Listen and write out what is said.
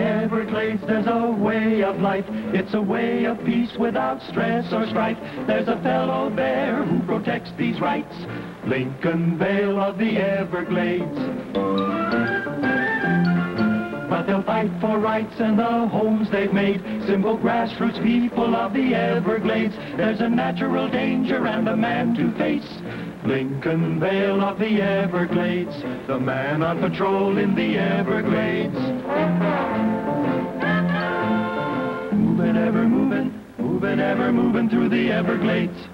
Everglades, there's a way of life. It's a way of peace without stress or strife. There's a fellow there who protects these rights. Lincoln Vail of the Everglades. But they'll fight for rights and the homes they've made. Simple grassroots people of the Everglades. There's a natural danger and a man to face. Lincoln Vail of the Everglades, the man on patrol in the Everglades. Moving, ever moving, moving, ever moving through the Everglades.